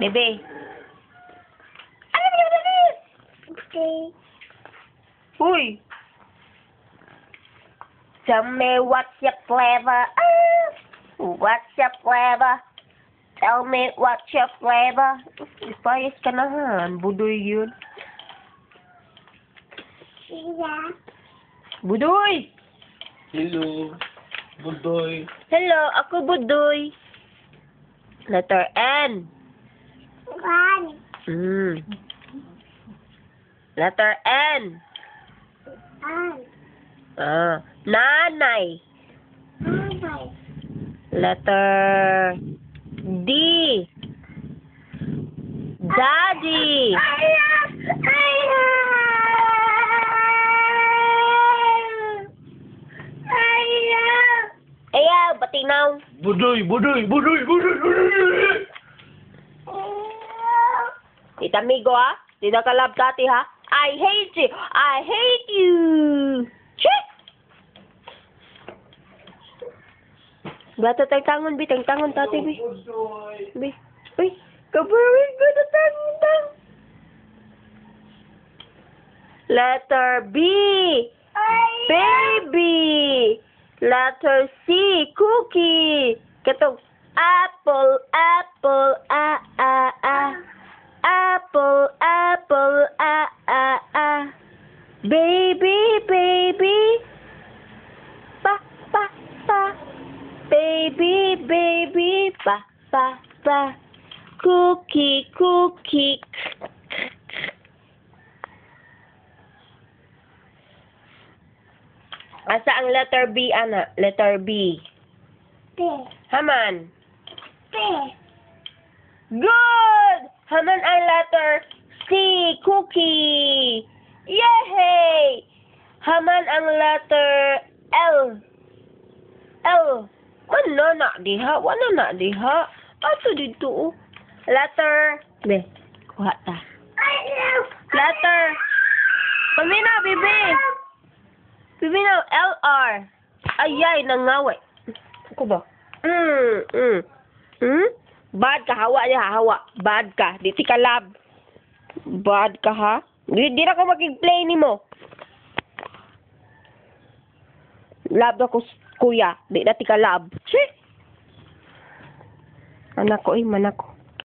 Bebe. Ano yun, bebe? Okay. Uy. Tell me what's your flavor. Ah, what's your flavor? Tell me what's your flavor. Ipayas ka na han. Budoy yun. Yeah. Budoy! Hello. Budoy. Hello, ako Budoy. Letter N. One. Mm. Letter N. One. Ah, nanay. Okay. Letter D. Daddy. Ayaw, batinaw. Budoy, budoy, budoy, budoy, budoy. Tita Migo, ha? Tita Kalab dati, ha? I hate you. I hate you. Chik! Bata tayo tangon, bi. Tang tangon, tati, bi. Bi. Uy, kabarin ko na tangon, tang. Letter B. Baby. Letter C. Cookie. Katong apple, apple, ah, Baby. Pa, pa, pa. Cookie, cookie. Asa ang letter B, ana? Letter B. Haman. Good! Haman ang letter C, cookie. Yay! Haman ang letter L. L. Wala na diha, wala na diha. Ato dito oh. Letter B. Kuha ta. Letter. Pamina, bibi. Bibi na, LR. Ayay, nangaway. Ako ba? Mm, mm. Hmm? Bad ka, hawa niya, hawa. Bad ka. Di ti ka lab. Bad ka, ha? Di, di na ko makig-play ni mo. Lab ako, kuya. Di na ti ka lab. Anak ko, eh, manak.